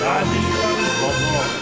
Vamos, vamos.